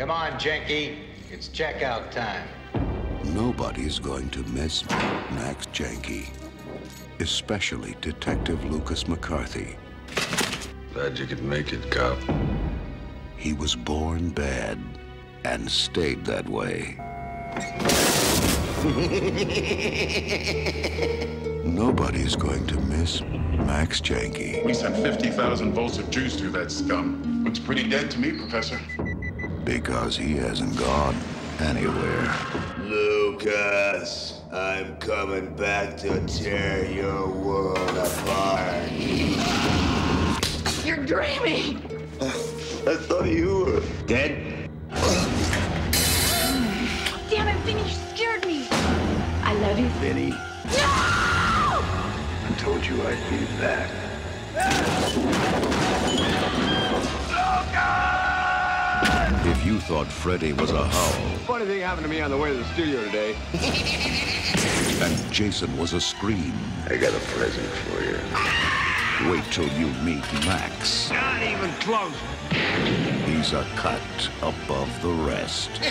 Come on, Jenke. It's checkout time. Nobody's going to miss Max Jenke, especially Detective Lucas McCarthy. Glad you could make it, cop. He was born bad and stayed that way. Nobody's going to miss Max Jenke. We sent 50,000 volts of juice through that scum. Looks pretty dead to me, Professor. Because he hasn't gone anywhere. Lucas, I'm coming back to tear your world apart. You're dreaming! I thought you were dead. Damn it, Vinny, you scared me! I love you. Vinny, No! I told you I'd be back. If you thought Freddy was a howl Funny thing happened to me on the way to the studio today. and Jason was a scream, I got a present for you. wait till you meet Max. Not even close. He's a cut above the rest.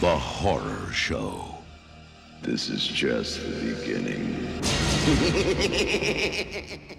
The Horror Show. This is just the beginning.